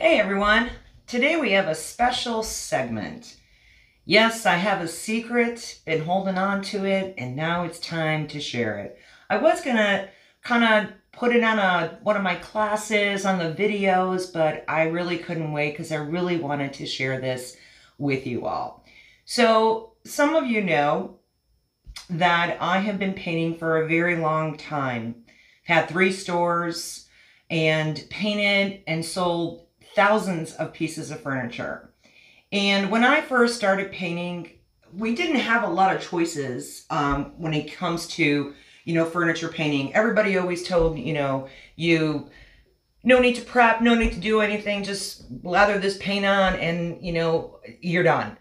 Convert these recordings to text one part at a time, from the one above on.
Hey everyone, today we have a special segment. Yes, I have a secret, been holding on to it, and now it's time to share it. I was gonna kind of put it on a one of my classes on the videos, but I really couldn't wait because I really wanted to share this with you all. So some of you know that I have been painting for a very long time. Had three stores and painted and sold thousands of pieces of furniture. And when I first started painting, we didn't have a lot of choices um, when it comes to, you know, furniture painting. Everybody always told, you know, you no need to prep, no need to do anything, just lather this paint on and, you know, you're done.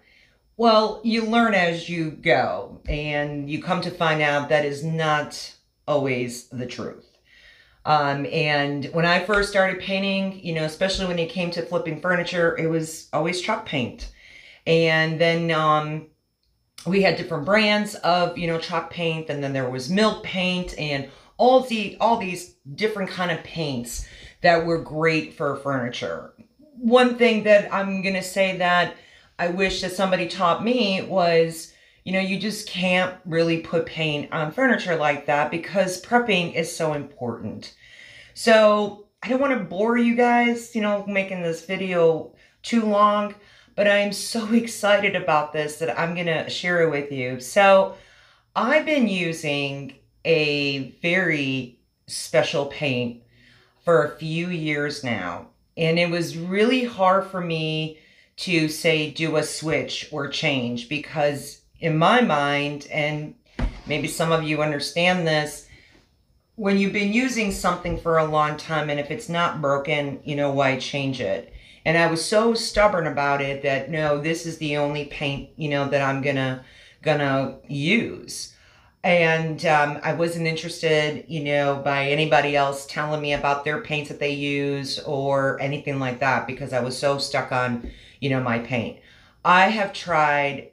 Well, you learn as you go and you come to find out that is not always the truth. Um, and when I first started painting, you know, especially when it came to flipping furniture, it was always chalk paint. And then um, we had different brands of, you know, chalk paint, and then there was milk paint and all the all these different kind of paints that were great for furniture. One thing that I'm gonna say that I wish that somebody taught me was you know, you just can't really put paint on furniture like that because prepping is so important. So I don't want to bore you guys, you know, making this video too long, but I am so excited about this that I'm going to share it with you. So I've been using a very special paint for a few years now. And it was really hard for me to say do a switch or change because in my mind, and maybe some of you understand this, when you've been using something for a long time and if it's not broken, you know, why change it? And I was so stubborn about it that no, this is the only paint, you know, that I'm gonna gonna use. And um, I wasn't interested, you know, by anybody else telling me about their paints that they use or anything like that because I was so stuck on, you know, my paint. I have tried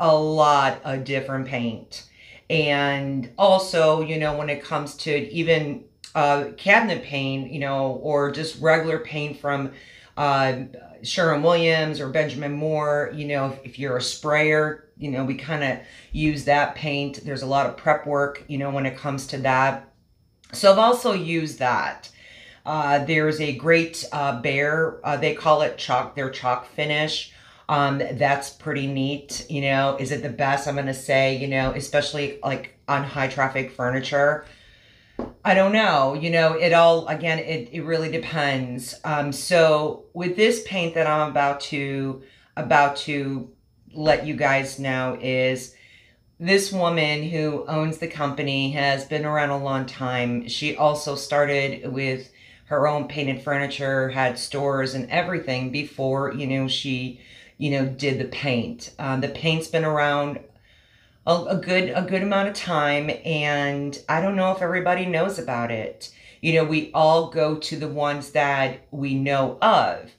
a lot of different paint. And also, you know, when it comes to even uh, cabinet paint, you know, or just regular paint from uh, Sherwin-Williams or Benjamin Moore, you know, if, if you're a sprayer, you know, we kind of use that paint. There's a lot of prep work, you know, when it comes to that. So I've also used that. Uh, there's a great uh, Behr, uh, they call it chalk, their chalk finish. Um, that's pretty neat. You know, is it the best? I'm going to say, you know, especially like on high traffic furniture. I don't know. You know, it all, again, it, it really depends. Um, so with this paint that I'm about to, about to let you guys know is this woman who owns the company has been around a long time. She also started with her own painted furniture, had stores and everything before, you know, she you know, did the paint. Um, the paint's been around a, a good a good amount of time, and I don't know if everybody knows about it. You know, we all go to the ones that we know of,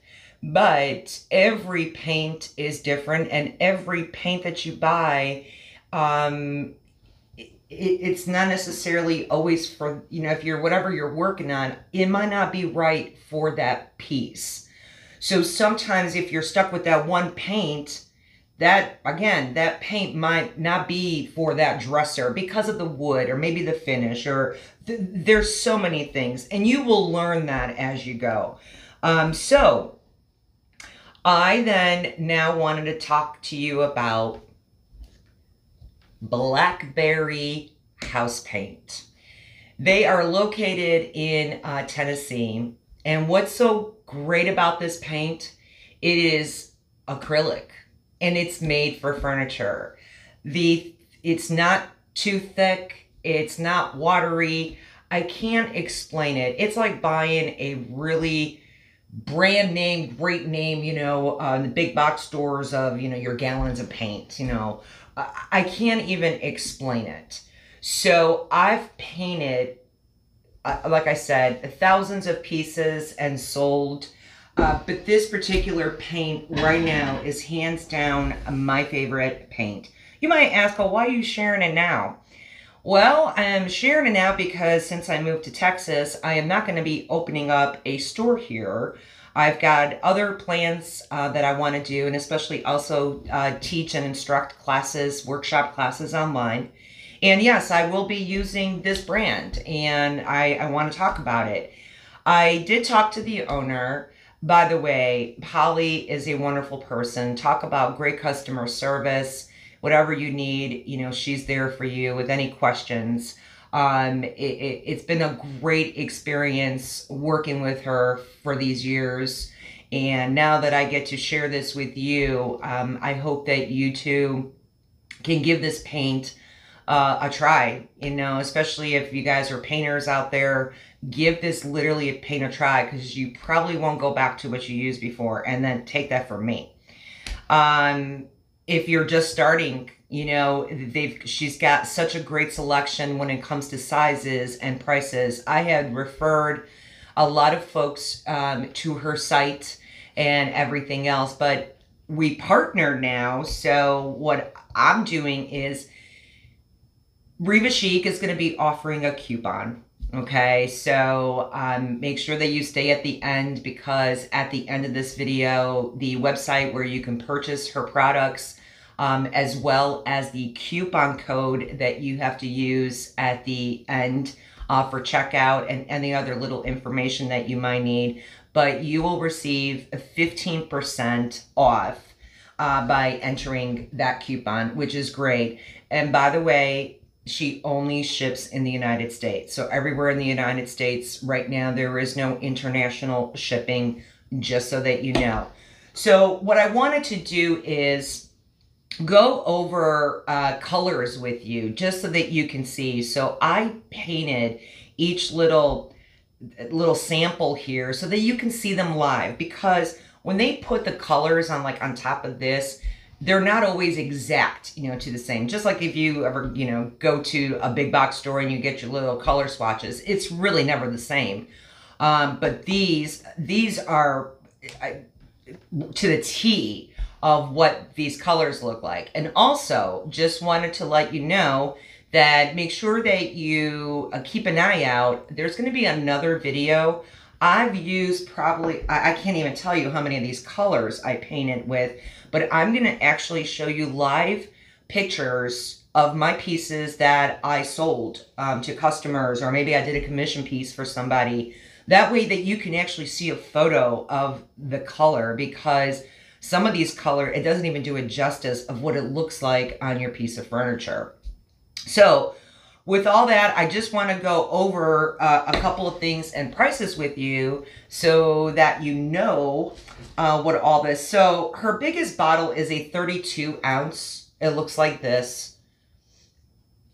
but every paint is different, and every paint that you buy, um, it, it's not necessarily always for you know if you're whatever you're working on, it might not be right for that piece. So sometimes if you're stuck with that one paint, that again, that paint might not be for that dresser because of the wood or maybe the finish or th there's so many things and you will learn that as you go. Um, so I then now wanted to talk to you about Blackberry House Paint. They are located in uh, Tennessee. And what's so great about this paint, it is acrylic and it's made for furniture. The It's not too thick. It's not watery. I can't explain it. It's like buying a really brand name, great name, you know, uh, the big box stores of, you know, your gallons of paint, you know. I can't even explain it. So I've painted uh, like I said, thousands of pieces and sold. Uh, but this particular paint right now is hands down my favorite paint. You might ask, well, why are you sharing it now? Well, I'm sharing it now because since I moved to Texas, I am not going to be opening up a store here. I've got other plans uh, that I want to do, and especially also uh, teach and instruct classes, workshop classes online. And yes, I will be using this brand, and I, I want to talk about it. I did talk to the owner. By the way, Holly is a wonderful person. Talk about great customer service whatever you need, you know, she's there for you with any questions. Um, it, it, has been a great experience working with her for these years. And now that I get to share this with you, um, I hope that you too can give this paint uh, a try, you know, especially if you guys are painters out there, give this literally a paint a try because you probably won't go back to what you used before and then take that from me. Um, if you're just starting, you know, they've she's got such a great selection when it comes to sizes and prices. I had referred a lot of folks um, to her site and everything else, but we partner now. So what I'm doing is Riva Chic is going to be offering a coupon. Okay, so um, make sure that you stay at the end because at the end of this video, the website where you can purchase her products, um, as well as the coupon code that you have to use at the end uh, for checkout and any other little information that you might need. But you will receive 15% off uh, by entering that coupon, which is great. And by the way, she only ships in the United States. So everywhere in the United States right now, there is no international shipping, just so that you know. So what I wanted to do is go over uh, colors with you, just so that you can see. So I painted each little little sample here so that you can see them live because when they put the colors on like on top of this, they're not always exact, you know, to the same. Just like if you ever, you know, go to a big box store and you get your little color swatches, it's really never the same. Um, but these, these are to the T of what these colors look like. And also, just wanted to let you know that make sure that you uh, keep an eye out. There's going to be another video. I've used probably, I, I can't even tell you how many of these colors I painted with but I'm going to actually show you live pictures of my pieces that I sold um, to customers, or maybe I did a commission piece for somebody. That way that you can actually see a photo of the color because some of these color, it doesn't even do it justice of what it looks like on your piece of furniture. So with all that, I just want to go over uh, a couple of things and prices with you so that you know uh, what all this. So her biggest bottle is a 32 ounce. It looks like this.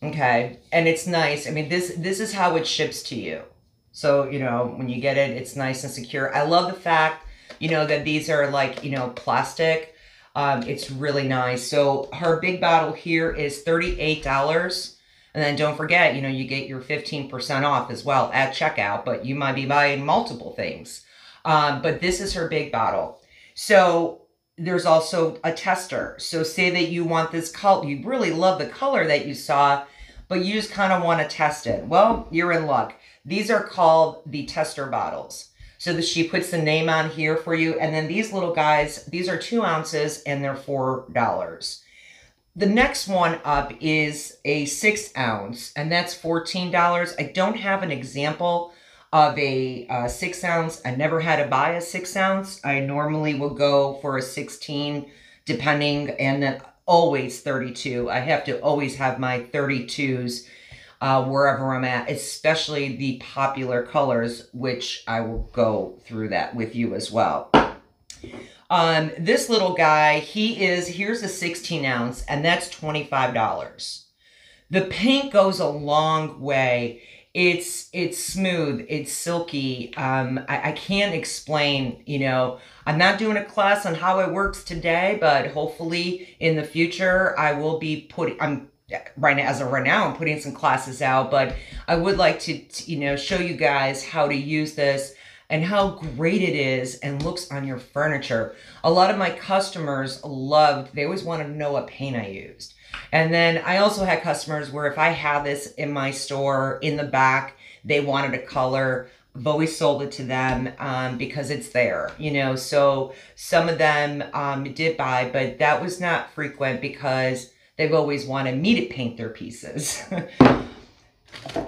Okay. And it's nice. I mean, this, this is how it ships to you. So, you know, when you get it, it's nice and secure. I love the fact, you know, that these are like, you know, plastic. Um, it's really nice. So her big bottle here is $38. And then don't forget, you know, you get your 15% off as well at checkout, but you might be buying multiple things. Um, but this is her big bottle. So there's also a tester. So say that you want this color, you really love the color that you saw, but you just kind of want to test it. Well, you're in luck. These are called the tester bottles. So she puts the name on here for you. And then these little guys, these are two ounces and they're $4. The next one up is a six ounce, and that's $14. I don't have an example of a uh, six ounce. I never had to buy a six ounce. I normally will go for a 16, depending, and then always 32. I have to always have my 32s uh, wherever I'm at, especially the popular colors, which I will go through that with you as well. Um, this little guy, he is, here's a 16 ounce, and that's $25. The paint goes a long way. It's it's smooth, it's silky. Um, I, I can't explain, you know, I'm not doing a class on how it works today, but hopefully in the future I will be putting, I'm right now, as of right now, I'm putting some classes out, but I would like to, to, you know, show you guys how to use this and how great it is and looks on your furniture. A lot of my customers loved, they always wanted to know what paint I used. And then I also had customers where if I have this in my store in the back, they wanted a color. I've always sold it to them um, because it's there, you know. So some of them um, did buy, but that was not frequent because they've always wanted me to paint their pieces.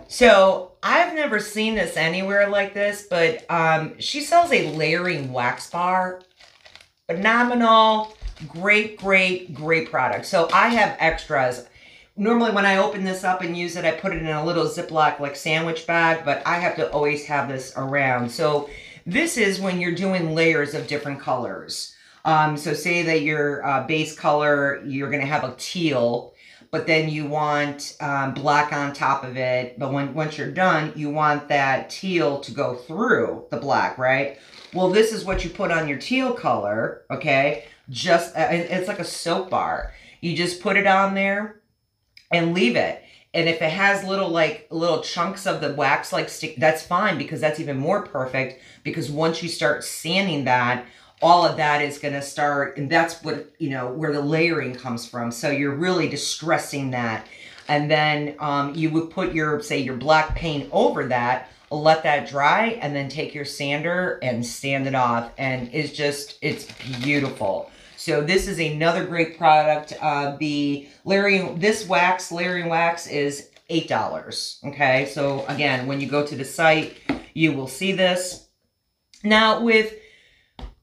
so I've never seen this anywhere like this, but um, she sells a layering wax bar. Phenomenal, great, great, great product. So I have extras. Normally when I open this up and use it, I put it in a little Ziploc like sandwich bag, but I have to always have this around. So this is when you're doing layers of different colors. Um, so say that your uh, base color, you're going to have a teal, but then you want um, black on top of it. But when once you're done, you want that teal to go through the black, right? Well, this is what you put on your teal color, okay? Just, uh, it's like a soap bar. You just put it on there and leave it. And if it has little like little chunks of the wax like stick, that's fine because that's even more perfect because once you start sanding that, all of that is going to start and that's what you know where the layering comes from. So you're really distressing that. And then um, you would put your say your black paint over that let that dry and then take your sander and sand it off. And it's just it's beautiful. So this is another great product. Uh, the layering this wax layering wax is eight dollars okay? So again when you go to the site you will see this. Now with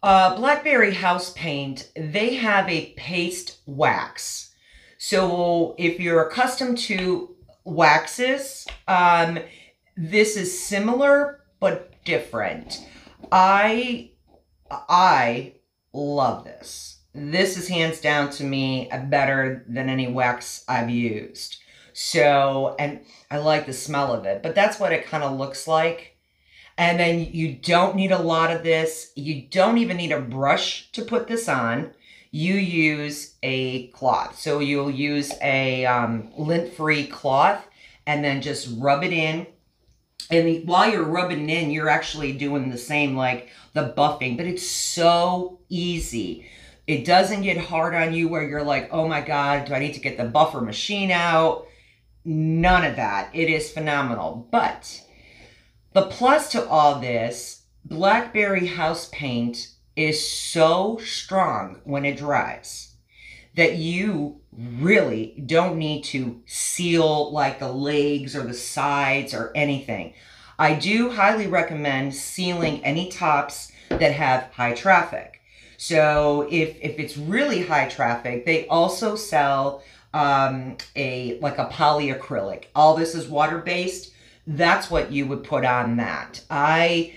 uh, Blackberry House Paint, they have a paste wax. So if you're accustomed to waxes, um, this is similar but different. I I love this. This is hands down to me better than any wax I've used. So, and I like the smell of it, but that's what it kind of looks like. And then you don't need a lot of this. You don't even need a brush to put this on. You use a cloth. So you'll use a um, lint-free cloth and then just rub it in. And while you're rubbing in, you're actually doing the same like the buffing, but it's so easy. It doesn't get hard on you where you're like, oh my God, do I need to get the buffer machine out? None of that. It is phenomenal. But the plus to all this, Blackberry house paint is so strong when it dries that you really don't need to seal like the legs or the sides or anything. I do highly recommend sealing any tops that have high traffic. So if, if it's really high traffic, they also sell um, a like a polyacrylic. All this is water-based that's what you would put on that. I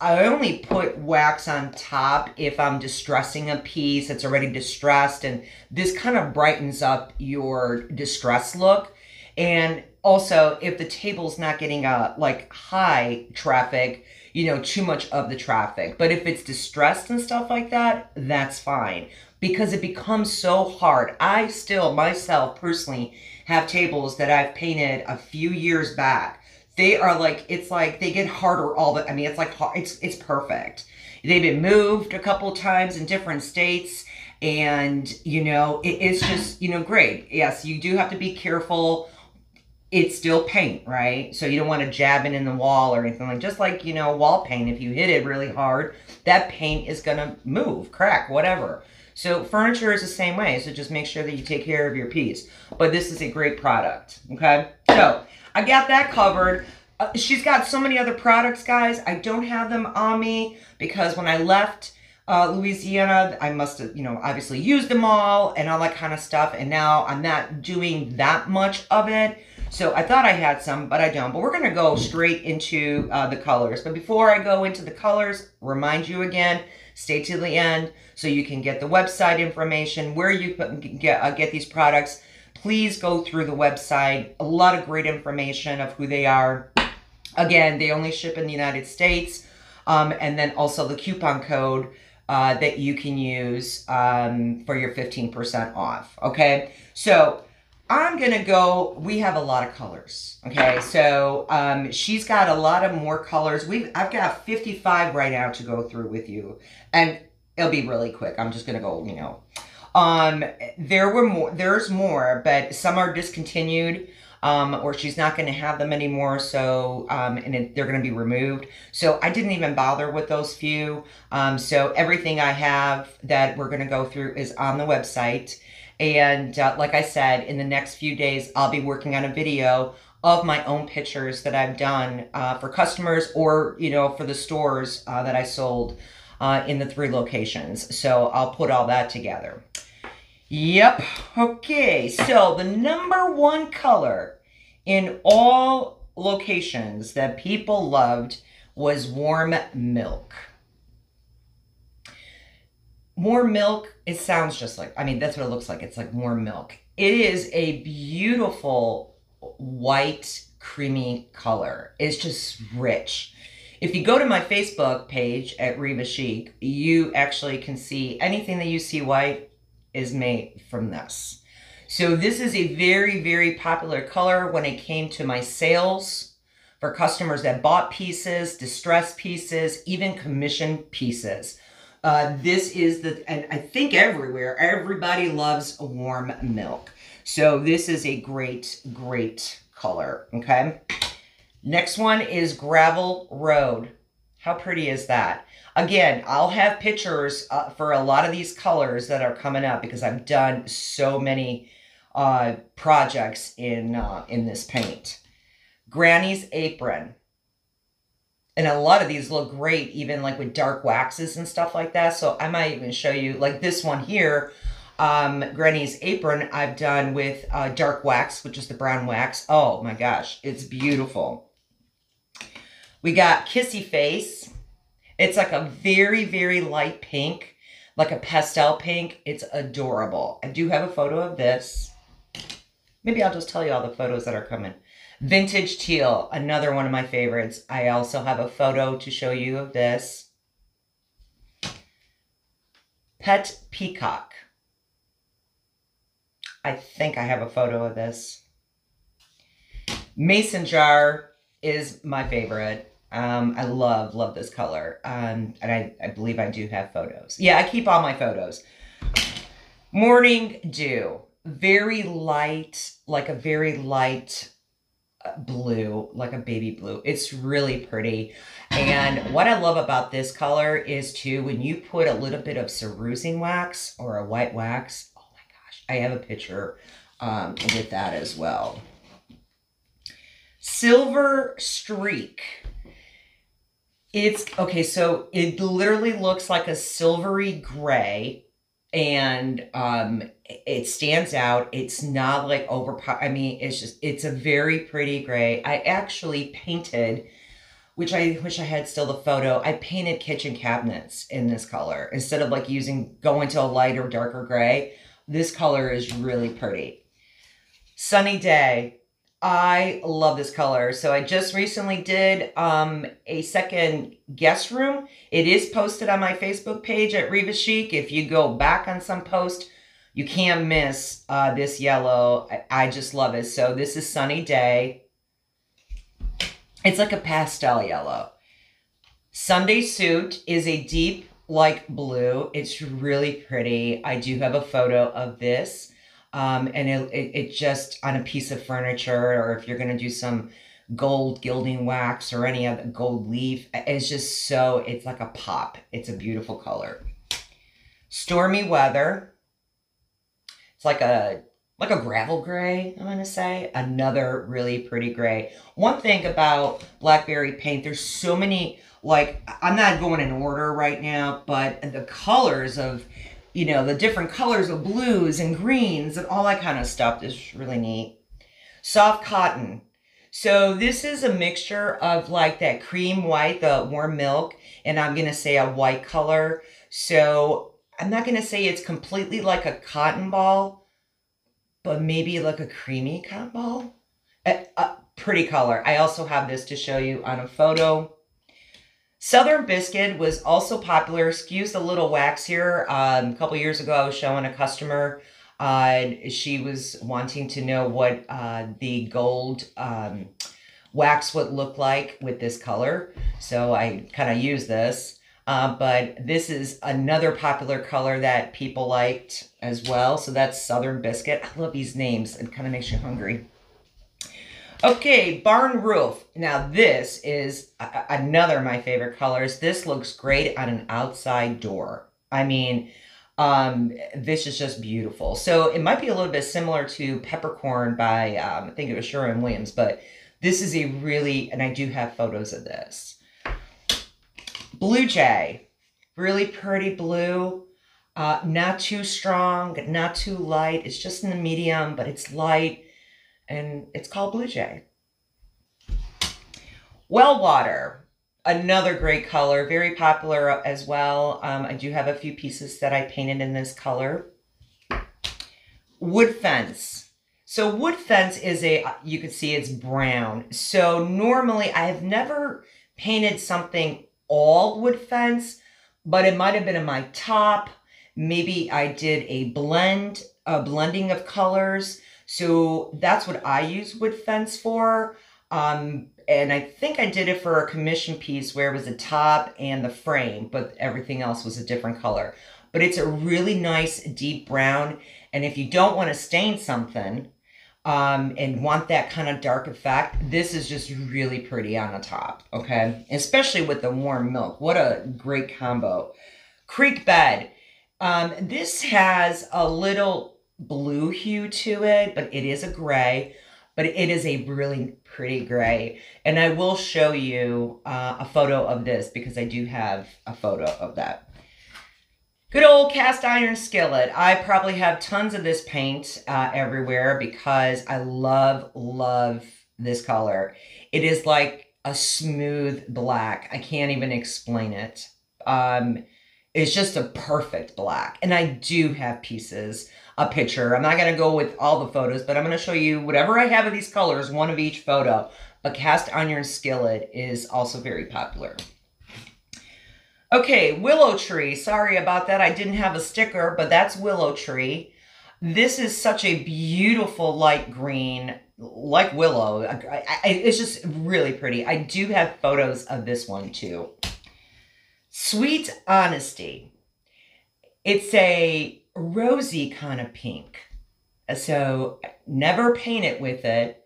I only put wax on top if I'm distressing a piece that's already distressed and this kind of brightens up your distress look. And also if the table's not getting a like high traffic, you know, too much of the traffic. But if it's distressed and stuff like that, that's fine because it becomes so hard. I still myself personally have tables that I've painted a few years back they are like it's like they get harder all the i mean it's like it's it's perfect. They've been moved a couple times in different states and you know it's just you know great. Yes you do have to be careful. It's still paint right? So you don't want to jab it in the wall or anything like just like you know wall paint. If you hit it really hard that paint is gonna move crack whatever. So furniture is the same way. So just make sure that you take care of your piece. But this is a great product okay? So I got that covered. Uh, she's got so many other products, guys. I don't have them on me because when I left uh, Louisiana, I must have, you know, obviously used them all and all that kind of stuff. And now I'm not doing that much of it. So I thought I had some, but I don't. But we're going to go straight into uh, the colors. But before I go into the colors, remind you again, stay to the end so you can get the website information, where you can get, uh, get these products please go through the website. A lot of great information of who they are. Again, they only ship in the United States. Um, and then also the coupon code uh, that you can use um, for your 15% off. Okay, so I'm gonna go. We have a lot of colors. Okay, so um, she's got a lot of more colors. We've I've got 55 right now to go through with you, and it'll be really quick. I'm just gonna go, you know. Um, there were more. There's more, but some are discontinued. Um, or she's not going to have them anymore. So, um, and it, they're going to be removed. So I didn't even bother with those few. Um, so everything I have that we're going to go through is on the website. And uh, like I said, in the next few days, I'll be working on a video of my own pictures that I've done uh, for customers or, you know, for the stores uh, that I sold uh, in the three locations. So I'll put all that together. Yep. Okay. So the number one color in all locations that people loved was warm milk. Warm milk, it sounds just like, I mean, that's what it looks like. It's like warm milk. It is a beautiful white, creamy color. It's just rich. If you go to my Facebook page at Riva Chic, you actually can see anything that you see white is made from this. So this is a very, very popular color when it came to my sales for customers that bought pieces, distressed pieces, even commission pieces. Uh, this is the, and I think everywhere, everybody loves warm milk. So this is a great, great color, okay? Next one is Gravel Road. How pretty is that? Again, I'll have pictures uh, for a lot of these colors that are coming up because I've done so many uh, projects in, uh, in this paint. Granny's Apron. And a lot of these look great, even like with dark waxes and stuff like that. So I might even show you, like this one here, um, Granny's Apron I've done with uh, dark wax, which is the brown wax. Oh my gosh, it's beautiful. We got Kissy Face. It's like a very, very light pink, like a pastel pink. It's adorable. I do have a photo of this. Maybe I'll just tell you all the photos that are coming. Vintage Teal, another one of my favorites. I also have a photo to show you of this. Pet Peacock. I think I have a photo of this. Mason Jar is my favorite. Um, I love, love this color. Um, and I, I believe I do have photos. Yeah, I keep all my photos. Morning Dew. Very light, like a very light uh, blue, like a baby blue. It's really pretty. And what I love about this color is too, when you put a little bit of cerusing wax or a white wax, oh my gosh, I have a picture um, with that as well. Silver Streak. It's okay, so it literally looks like a silvery gray and um it stands out. It's not like overpower. I mean, it's just it's a very pretty gray. I actually painted which I wish I had still the photo. I painted kitchen cabinets in this color instead of like using going to a lighter darker gray. This color is really pretty. Sunny Day. I love this color. So I just recently did um, a second guest room. It is posted on my Facebook page at Riva Chic. If you go back on some post, you can't miss uh, this yellow. I, I just love it. So this is Sunny Day. It's like a pastel yellow. Sunday Suit is a deep like blue. It's really pretty. I do have a photo of this. Um, and it, it, it just on a piece of furniture or if you're going to do some gold gilding wax or any other gold leaf it's just so it's like a pop. It's a beautiful color. Stormy weather. It's like a like a gravel gray i'm gonna say. Another really pretty gray. One thing about blackberry paint there's so many like i'm not going in order right now but the colors of you know, the different colors of blues and greens and all that kind of stuff is really neat. Soft cotton. So this is a mixture of like that cream white, the warm milk, and I'm going to say a white color. So I'm not going to say it's completely like a cotton ball, but maybe like a creamy cotton ball. A, a pretty color. I also have this to show you on a photo. Southern Biscuit was also popular. Excuse the little wax here. Um, a couple years ago, I was showing a customer. Uh, she was wanting to know what uh, the gold um, wax would look like with this color. So I kind of use this. Uh, but this is another popular color that people liked as well. So that's Southern Biscuit. I love these names. It kind of makes you hungry. Okay, Barn Roof. Now this is another of my favorite colors. This looks great on an outside door. I mean, um, this is just beautiful. So it might be a little bit similar to Peppercorn by, um, I think it was Sherwin-Williams, but this is a really, and I do have photos of this. Blue Jay, really pretty blue. Uh, not too strong, not too light. It's just in the medium, but it's light. And it's called Blue Jay. Well Water, another great color, very popular as well. Um, I do have a few pieces that I painted in this color. Wood Fence. So wood fence is a, you can see it's brown. So normally I have never painted something all wood fence, but it might have been in my top. Maybe I did a blend, a blending of colors. So that's what I use wood fence for. Um, and I think I did it for a commission piece where it was the top and the frame, but everything else was a different color. But it's a really nice deep brown. And if you don't want to stain something, um, and want that kind of dark effect, this is just really pretty on the top, okay? Especially with the warm milk. What a great combo. Creek Bed. Um, this has a little blue hue to it, but it is a gray, but it is a really pretty gray. And I will show you uh, a photo of this because I do have a photo of that. Good old cast iron skillet. I probably have tons of this paint uh, everywhere because I love, love this color. It is like a smooth black. I can't even explain it. Um, it's just a perfect black. And I do have pieces, a picture. I'm not going to go with all the photos, but I'm going to show you whatever I have of these colors, one of each photo. A cast iron skillet is also very popular. Okay, willow tree. Sorry about that. I didn't have a sticker, but that's willow tree. This is such a beautiful light green, like willow. I, I, it's just really pretty. I do have photos of this one too. Sweet Honesty. It's a rosy kind of pink. So never paint it with it.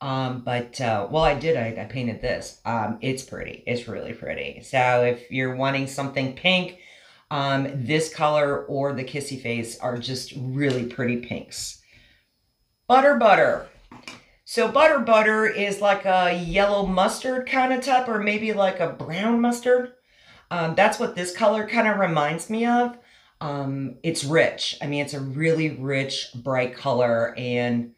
Um, but, uh, well, I did, I, I painted this. Um, it's pretty. It's really pretty. So if you're wanting something pink, um, this color or the Kissy Face are just really pretty pinks. Butter Butter. So Butter Butter is like a yellow mustard kind of type or maybe like a brown mustard. Um, that's what this color kind of reminds me of. Um, it's rich. I mean, it's a really rich, bright color and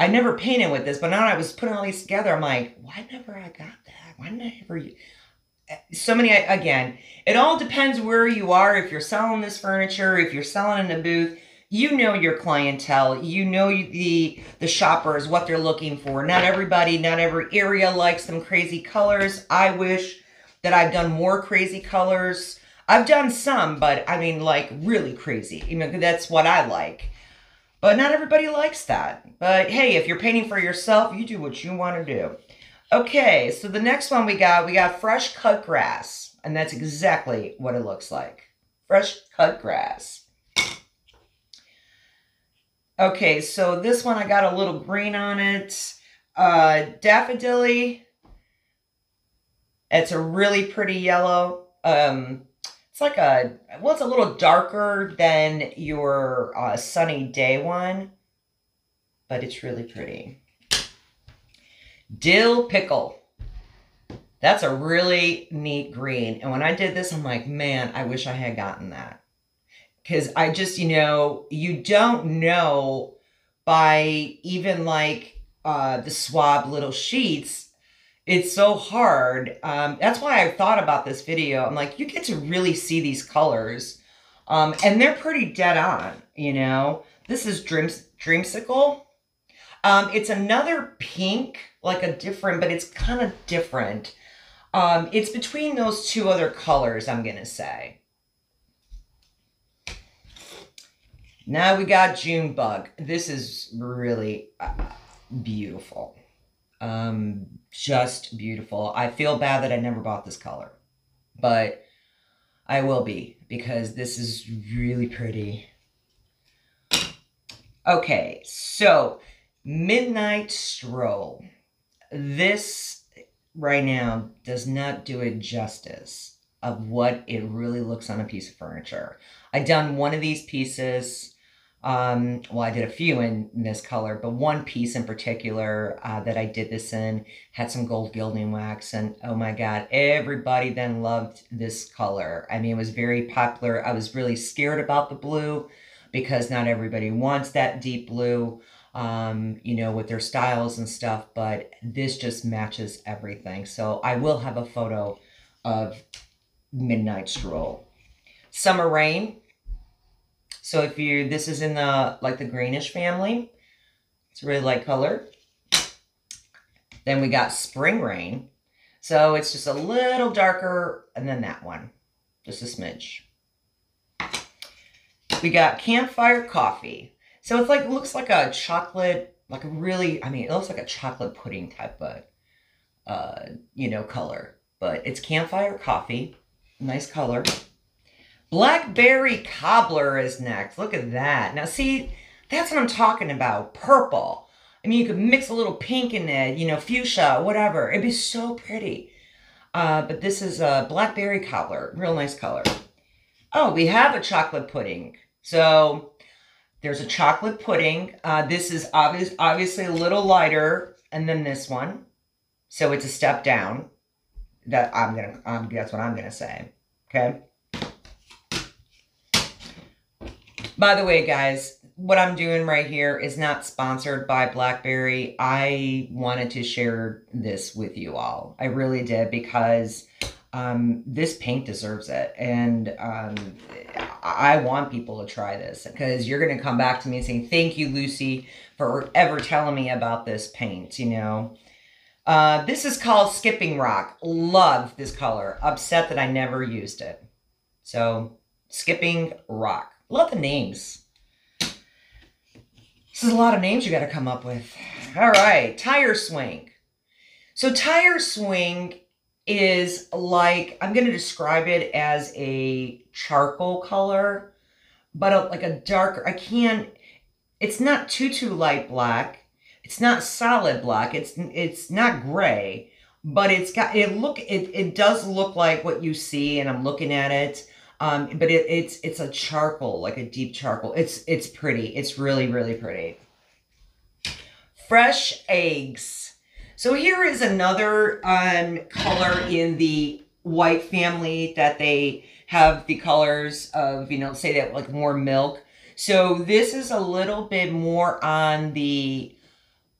I never painted with this, but now I was putting all these together. I'm like, why never I got that? Why didn't I ever? So many, again, it all depends where you are. If you're selling this furniture, if you're selling in a booth, you know your clientele. You know the the shoppers, what they're looking for. Not everybody, not every area likes some crazy colors. I wish that I've done more crazy colors. I've done some, but I mean, like really crazy. You know, that's what I like. But not everybody likes that. But hey, if you're painting for yourself, you do what you want to do. Okay, so the next one we got, we got fresh cut grass. And that's exactly what it looks like. Fresh cut grass. Okay, so this one I got a little green on it. Uh, daffodilly. It's a really pretty yellow. Um, it's like a, well, it's a little darker than your uh, sunny day one, but it's really pretty. Dill pickle. That's a really neat green. And when I did this, I'm like, man, I wish I had gotten that. Because I just, you know, you don't know by even like uh, the swab little sheets it's so hard. Um, that's why I thought about this video. I'm like, you get to really see these colors. Um, and they're pretty dead on, you know. This is Dreams, Dreamsicle. Um, it's another pink, like a different, but it's kind of different. Um, it's between those two other colors, I'm going to say. Now we got Junebug. This is really uh, beautiful. Um, just beautiful. I feel bad that I never bought this color, but I will be because this is really pretty. Okay, so Midnight Stroll. This right now does not do it justice of what it really looks on a piece of furniture. I done one of these pieces. Um, well, I did a few in, this color, but one piece in particular uh, that I did this in had some gold gilding wax, and oh my god, everybody then loved this color. I mean, it was very popular. I was really scared about the blue because not everybody wants that deep blue, um, you know, with their styles and stuff, but this just matches everything. So I will have a photo of Midnight Stroll. Summer Rain. So if you, this is in the, like the greenish family. It's a really light color. Then we got Spring Rain. So it's just a little darker, and then that one, just a smidge. We got Campfire Coffee. So it's like, looks like a chocolate, like a really, I mean, it looks like a chocolate pudding type of, uh, you know, color. But it's Campfire Coffee. Nice color. Blackberry Cobbler is next. Look at that. Now, see, that's what I'm talking about. Purple. I mean, you could mix a little pink in it, you know, fuchsia, whatever. It'd be so pretty. Uh, but this is a Blackberry Cobbler. Real nice color. Oh, we have a chocolate pudding. So there's a chocolate pudding. Uh, this is obvious, obviously a little lighter and then this one. So it's a step down. That I'm gonna. Um, that's what I'm gonna say. Okay. By the way, guys, what I'm doing right here is not sponsored by BlackBerry. I wanted to share this with you all. I really did because um, this paint deserves it. And um, I want people to try this because you're going to come back to me and say, thank you, Lucy, for ever telling me about this paint, you know. Uh, this is called Skipping Rock. Love this color. Upset that I never used it. So, Skipping Rock. Love the names. This is a lot of names you got to come up with. All right, Tire Swing. So, Tire Swing is like, I'm going to describe it as a charcoal color, but a, like a darker, I can't, it's not too, too light black. It's not solid black. It's, it's not gray, but it's got, it look, it, it does look like what you see and I'm looking at it. Um, but it, it's, it's a charcoal, like a deep charcoal. It's, it's pretty. It's really, really pretty. Fresh eggs. So here is another um, color in the white family that they have the colors of, you know, say that like more milk. So this is a little bit more on the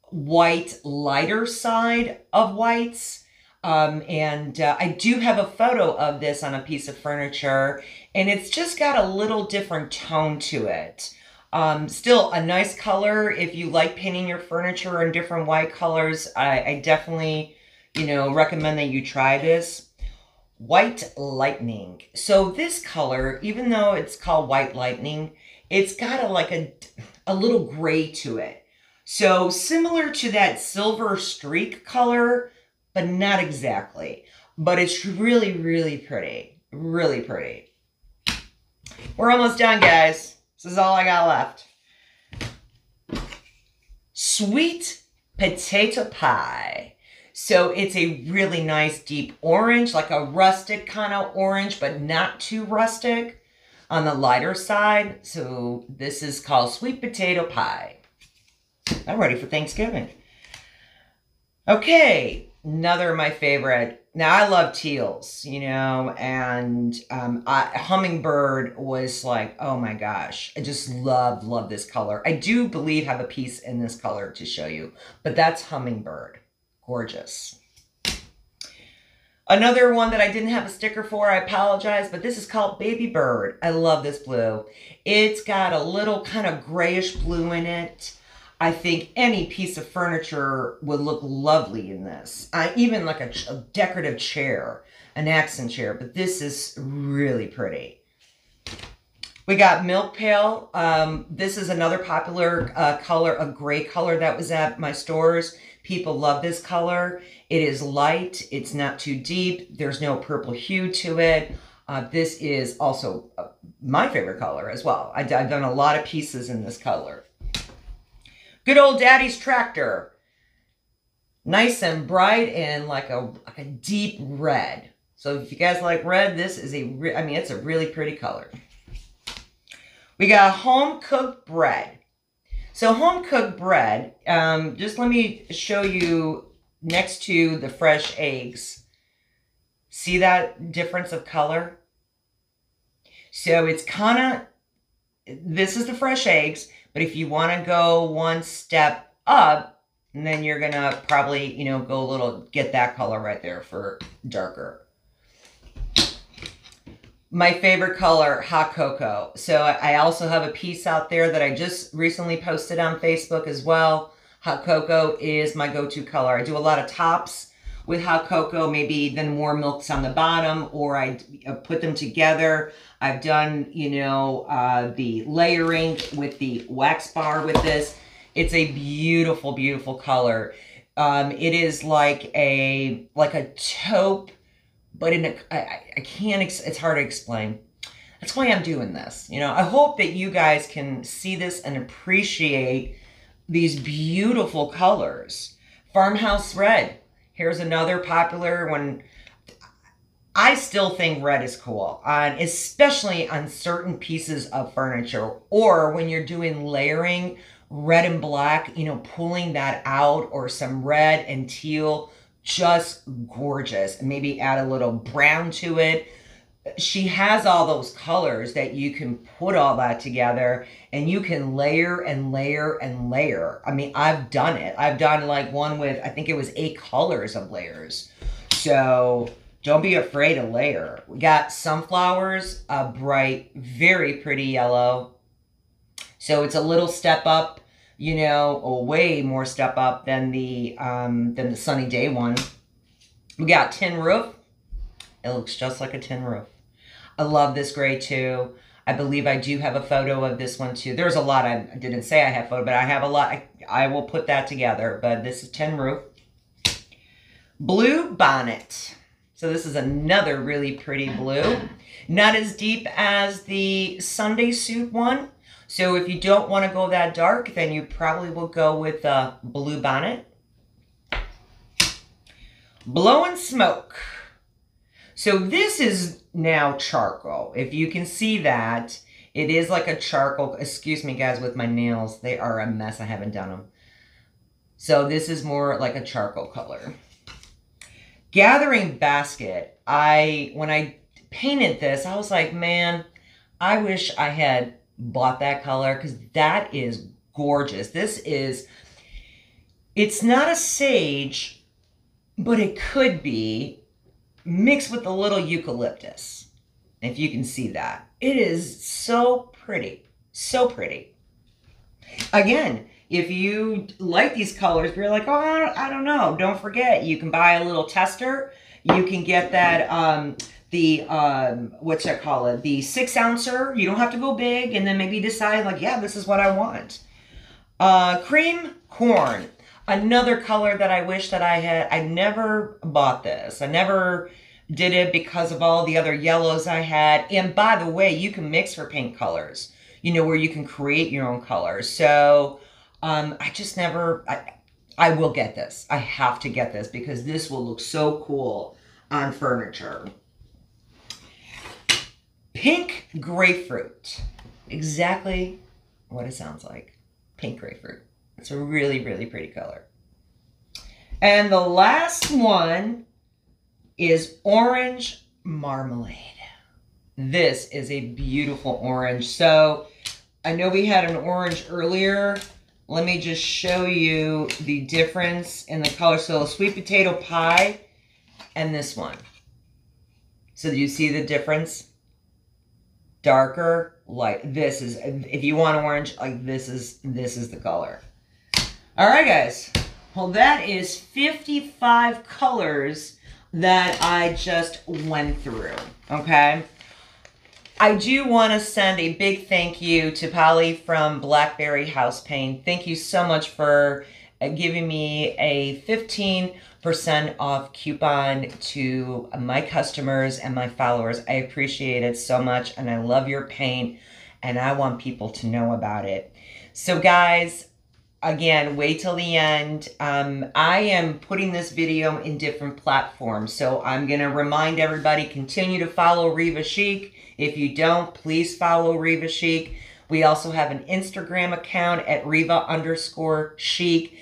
white lighter side of whites. Um, and uh, I do have a photo of this on a piece of furniture and it's just got a little different tone to it. Um, still a nice color. If you like painting your furniture in different white colors, I, I definitely, you know, recommend that you try this. White Lightning. So this color, even though it's called White Lightning, it's got a like a, a little gray to it. So similar to that silver streak color, but not exactly. But it's really, really pretty. Really pretty. We're almost done, guys. This is all I got left. Sweet potato pie. So it's a really nice deep orange, like a rustic kind of orange, but not too rustic on the lighter side. So this is called sweet potato pie. I'm ready for Thanksgiving. Okay, another of my favorite now I love teals, you know, and um, I, hummingbird was like, oh my gosh, I just love, love this color. I do believe have a piece in this color to show you, but that's hummingbird. Gorgeous. Another one that I didn't have a sticker for, I apologize, but this is called Baby Bird. I love this blue. It's got a little kind of grayish blue in it. I think any piece of furniture would look lovely in this. Uh, even like a, a, decorative chair, an accent chair, but this is really pretty. We got Milk Pail. Um, this is another popular uh, color, a gray color that was at my stores. People love this color. It is light. It's not too deep. There's no purple hue to it. Uh, this is also uh, my favorite color as well. I, have done a lot of pieces in this color. Good old daddy's tractor. Nice and bright and like a, like a deep red. So if you guys like red, this is a, I mean, it's a really pretty color. We got home cooked bread. So home cooked bread, um, just let me show you next to the fresh eggs. See that difference of color? So it's kind of, this is the fresh eggs, but if you want to go one step up, then you're going to probably, you know, go a little, get that color right there for darker. My favorite color, hot cocoa. So I also have a piece out there that I just recently posted on Facebook as well. Hot cocoa is my go-to color. I do a lot of tops with hot cocoa, maybe then more milks on the bottom, or I put them together. I've done, you know, uh, the layering with the wax bar with this. It's a beautiful, beautiful color. Um, it is like a, like a taupe, but in a, I, I can't, it's hard to explain. That's why I'm doing this. You know, I hope that you guys can see this and appreciate these beautiful colors. Farmhouse red. Here's another popular one I still think red is cool, uh, especially on certain pieces of furniture or when you're doing layering red and black, you know, pulling that out or some red and teal, just gorgeous. Maybe add a little brown to it. She has all those colors that you can put all that together and you can layer and layer and layer. I mean, I've done it. I've done like one with, I think it was eight colors of layers. So don't be afraid to layer. We got sunflowers, a bright, very pretty yellow. So it's a little step up, you know, a way more step up than the um, than the sunny day one. We got tin roof. It looks just like a tin roof. I love this gray too. I believe I do have a photo of this one too. There's a lot. I didn't say I have photo, but I have a lot. I, I will put that together. But this is tin roof. Blue bonnet. So this is another really pretty blue. Not as deep as the Sunday suit one. So if you don't want to go that dark, then you probably will go with a blue bonnet. Blowing smoke. So this is now charcoal. If you can see that, it is like a charcoal. Excuse me, guys, with my nails. They are a mess. I haven't done them. So this is more like a charcoal color. Gathering basket, I, when I painted this, I was like, man, I wish I had bought that color because that is gorgeous. This is, it's not a sage, but it could be mixed with a little eucalyptus. If you can see that. It is so pretty. So pretty. Again, if you like these colors, you're like, oh, I don't know. Don't forget, you can buy a little tester. You can get that, um, the, um, what's that call it? The six ouncer. You don't have to go big and then maybe decide like, yeah, this is what I want. Uh, cream corn. Another color that I wish that I had. I never bought this. I never did it because of all the other yellows I had. And by the way, you can mix for paint colors, you know, where you can create your own colors. So um, I just never, I, I will get this. I have to get this because this will look so cool on furniture. Pink grapefruit. Exactly what it sounds like. Pink grapefruit. It's a really, really pretty color. And the last one is orange marmalade. This is a beautiful orange. So I know we had an orange earlier let me just show you the difference in the color. So sweet potato pie and this one. So you see the difference? Darker, light. This is, if you want orange, like this is, this is the color. All right, guys. Well, that is 55 colors that I just went through, okay? I do want to send a big thank you to Polly from Blackberry House Paint. Thank you so much for uh, giving me a 15% off coupon to my customers and my followers. I appreciate it so much and I love your paint and I want people to know about it. So guys, again, wait till the end. Um, I am putting this video in different platforms. So I'm going to remind everybody, continue to follow Riva Chic. If you don't, please follow Riva Chic. We also have an Instagram account at Riva underscore chic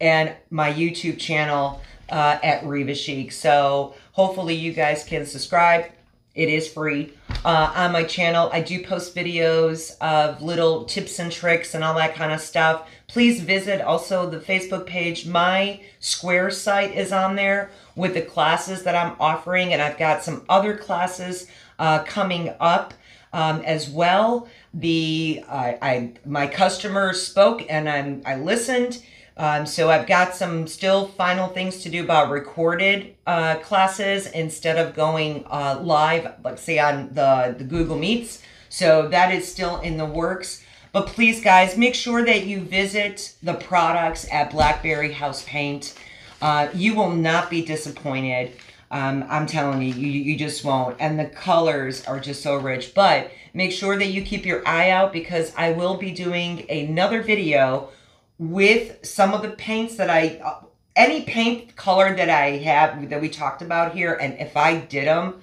and my YouTube channel uh, at Riva Chic. So hopefully you guys can subscribe. It is free. Uh, on my channel, I do post videos of little tips and tricks and all that kind of stuff. Please visit also the Facebook page. My Square site is on there with the classes that I'm offering, and I've got some other classes uh, coming up um, as well. The I, I my customers spoke and I'm I listened. Um, so I've got some still final things to do about recorded uh, classes instead of going uh, live, like say on the, the Google Meets. So that is still in the works. But please, guys, make sure that you visit the products at Blackberry House Paint. Uh, you will not be disappointed. Um, I'm telling you, you, you just won't. And the colors are just so rich. But make sure that you keep your eye out because I will be doing another video with some of the paints that I, uh, any paint color that I have that we talked about here. And if I did them,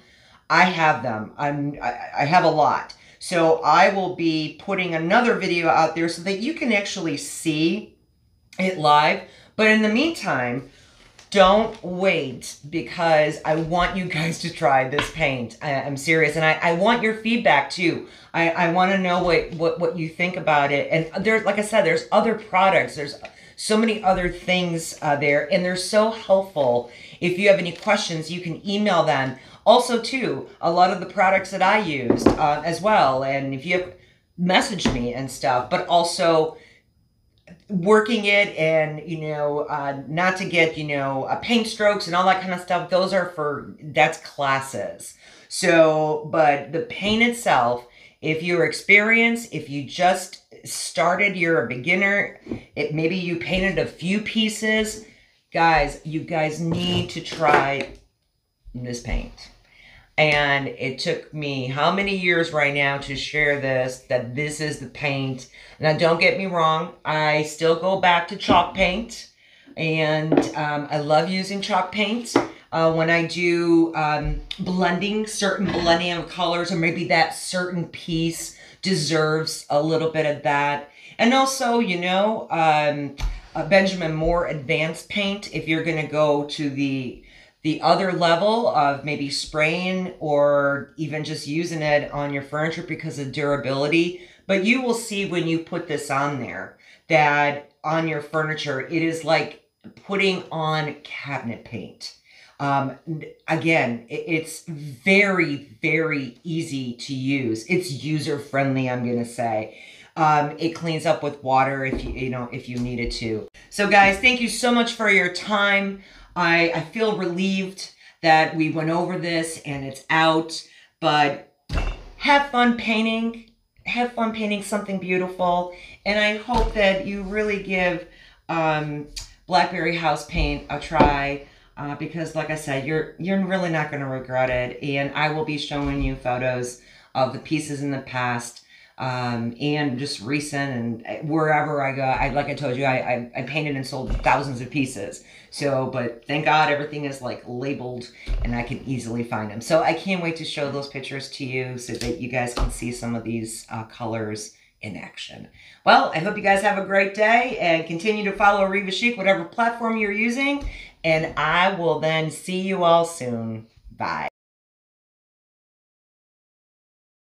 I have them. I'm, I, I have a lot. So I will be putting another video out there so that you can actually see it live. But in the meantime, don't wait because I want you guys to try this paint. I, am serious. And I, I want your feedback too. I, I want to know what, what, what you think about it. And there's, like I said, there's other products. There's so many other things uh, there and they're so helpful. If you have any questions, you can email them. Also too, a lot of the products that I used uh, as well. And if you have messaged me and stuff, but also working it and you know uh, not to get you know uh, paint strokes and all that kind of stuff those are for that's classes so but the paint itself if you're experienced if you just started you're a beginner it maybe you painted a few pieces guys you guys need to try this paint and it took me how many years right now to share this, that this is the paint. Now, don't get me wrong. I still go back to chalk paint. And um, I love using chalk paint. Uh, when I do um, blending, certain blending of colors, or maybe that certain piece deserves a little bit of that. And also, you know, um, Benjamin Moore Advanced Paint, if you're going to go to the the other level of maybe spraying or even just using it on your furniture because of durability. But you will see when you put this on there that on your furniture, it is like putting on cabinet paint. Um, again, it's very, very easy to use. It's user friendly, I'm going to say. Um, it cleans up with water if you, you know, if you needed to. So guys, thank you so much for your time. I, I feel relieved that we went over this and it's out, but have fun painting. Have fun painting something beautiful. And I hope that you really give um, Blackberry House Paint a try. Uh, because like I said, you're you're really not going to regret it. And I will be showing you photos of the pieces in the past um, and just recent and uh, wherever I go. I like I told you, I, I, I painted and sold thousands of pieces. So, but thank God everything is like labeled and I can easily find them. So I can't wait to show those pictures to you so that you guys can see some of these uh, colors in action. Well, I hope you guys have a great day and continue to follow Riva Chic, whatever platform you're using. And I will then see you all soon. Bye.